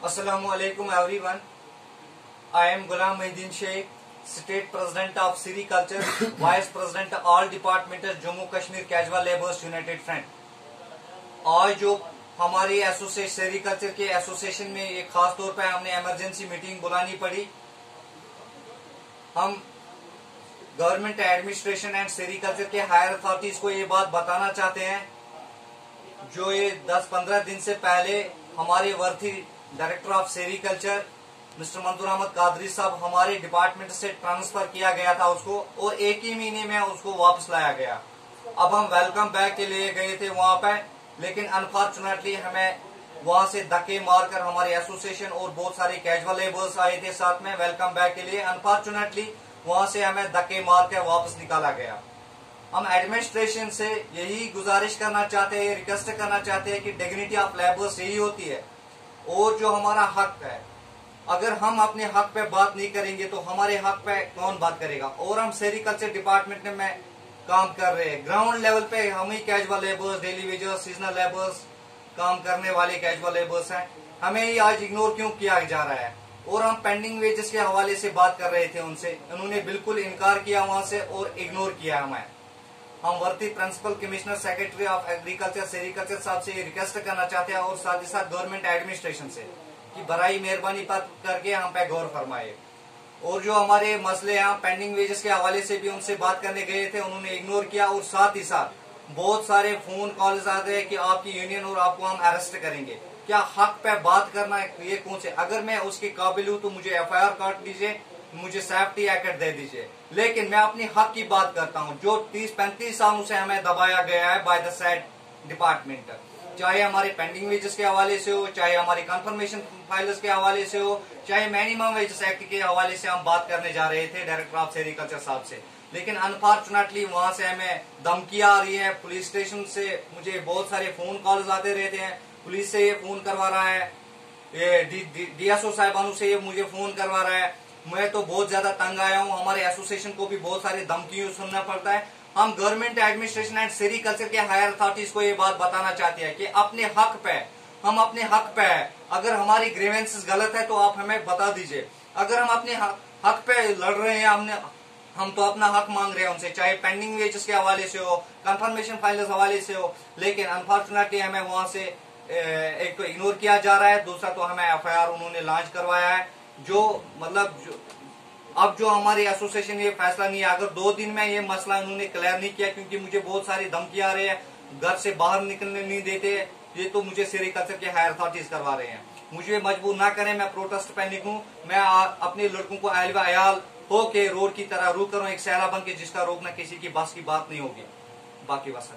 Assalamualaikum everyone. I am Ghulam Muhyiddin Sheikh, State President of Sericulture, Vice President All Department Jammu Kashmir Casual Laborers United Front. आज जो हमारी association sericulture के association में एक खास तौर पर हमने इमरजेंसी मीटिंग बुलानी पड़ी हम गवर्नमेंट एडमिनिस्ट्रेशन एंड सेरिकल्चर के हायर अथॉरिटीज को ये बात बताना चाहते हैं जो ये 10-15 दिन से पहले हमारे worthy director of sericulture, mister Manzoor Ahmad Qadri साहब, हमारे डिपार्टमेंट से ट्रांसफ़र किया गया था उसको और एक ही महीने में उसको वापस लाया गया। अब हम वेलकम बैक के लिए गए थे वहाँ पर लेकिन अनफॉर्चुनेटली हमें वहाँ से धक्के मारकर हमारे एसोसिएशन और बहुत सारे कैजुअल लेबर्स आए थे साथ में वेलकम बैक के लिए। अनफॉर्चुनेटली वहाँ से हमें धक्के मारकर वापस निकाला गया। हम एडमिनिस्ट्रेशन से यही गुजारिश करना चाहते हैं रिक्वेस्ट करना चाहते हैं कि डिग्निटी ऑफ़ लेबर्स यही होती है। और जो हमारा हक है। अगर हम अपने हक पे बात नहीं करेंगे तो हमारे हक पे कौन बात करेगा? और हम सेरिकल्चर डिपार्टमेंट में काम कर रहे हैं। ग्राउंड लेवल पे हम ही casual labours daily wagers seasonal labours काम करने वाले कैजुअल लेबर्स हैं। हमें ही आज इग्नोर क्यों किया जा रहा है? और हम पेंडिंग वेजेस के हवाले से बात कर रहे थे उनसे। उन्होंने बिल्कुल इनकार किया वहाँ से और इग्नोर किया हमें। हम worthy principal commissioner secretary of agriculture, sericulture साहब से रिक्वेस्ट करना चाहते हैं और साथ ही साथ गवर्नमेंट एडमिनिस्ट्रेशन से कि बराई मेहरबानी पर करके हम पे गौर फरमाए। और जो हमारे मसले हैं पेंडिंग वेजेस के हवाले से भी उनसे बात करने गए थे, उन्होंने इग्नोर किया और साथ ही साथ बहुत सारे फ़ोन कॉल्स आते हैं कि आपकी यूनियन और आपको हम अरेस्ट करेंगे। क्या हक पे बात करना है, ये कौन से? अगर मैं उसके काबिल हूँ तो मुझे एफ़ आई आर काट दीजिए। मुझे सेफ्टी एक्ट दे दीजिए। लेकिन मैं अपनी हक की बात करता हूँ, जो तीस, पैंतीस सालों से हमें दबाया गया है बाय द सेट डिपार्टमेंट चाहे हमारे पेंडिंग वेजेस के हवाले से हो, चाहे हमारी कंफर्मेशन फाइल्स के हवाले से हो, चाहे मिनिमम वेजेस एक्ट के हवाले से हम बात करने जा रहे थे डायरेक्टर ऑफ़ सेरिकल्चर साहब से। लेकिन अनफॉर्चुनेटली वहाँ से हमें धमकियाँ आ रही है पुलिस स्टेशन से मुझे बहुत सारे फ़ोन कॉल्स आते रहते हैं। पुलिस से ये फ़ोन करवा रहा है डीएसओ साहिबानों से ये मुझे फ़ोन करवा रहा है। मैं तो बहुत ज़्यादा तंग आया हूँ। हमारे एसोसिएशन को भी बहुत सारी धमकियों सुनना पड़ता है। हम गवर्नमेंट एडमिनिस्ट्रेशन एंड सेरिकल्चर के हायर अथॉरिटीज को ये बात बताना चाहते हैं कि अपने हक पे, हम अपने हक पे है। अगर हमारी ग्रेवेंसेस गलत है तो आप हमें बता दीजिए। अगर हम अपने हक पे लड़ रहे हैं, हमने, हम तो अपना हक मांग रहे हैं उनसे, चाहे पेंडिंग वेजेस के हवाले से हो कंफर्मेशन फ़ाइल हवाले से हो, लेकिन अनफॉर्चुनेटली हमें वहाँ से एक तो इग्नोर किया जा रहा है, दूसरा तो हमें एफआईआर उन्होंने लॉन्च करवाया है। जो मतलब जो, अब जो हमारी एसोसिएशन ये फैसला नहीं है अगर दो दिन में ये मसला उन्होंने क्लियर नहीं किया क्योंकि मुझे बहुत सारी धमकी आ रही है घर से बाहर निकलने नहीं देते ये तो मुझे सेरिकल्चर के हायर अथॉरिटीज करवा रहे हैं। मुझे मजबूर ना करें मैं प्रोटेस्ट पे निकलूं मैं आ, अपने लड़कों को अहलवा अयाल हो के रोड की तरह रू करूँ एक सहरा बन के जिसका रोकना किसी की बस की बात नहीं होगी। बाकी बस